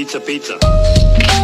Pizza, pizza.